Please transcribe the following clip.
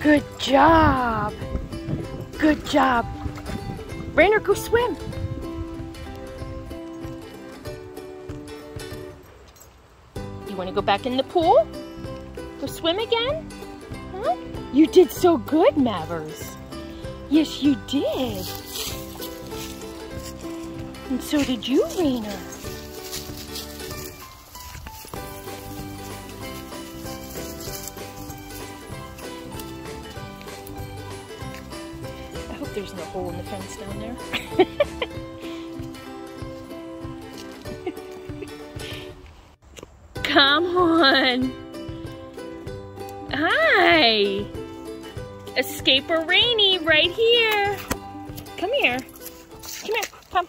Good job. Good job. Rainer, go swim. You want to go back in the pool? Go swim again? Huh? You did so good, Mavers. Yes, you did. And so did you, Rainer. Hope there's no hole in the fence down there. Come on. Hi. Escaper Rainy right here. Come here. Come here. Come.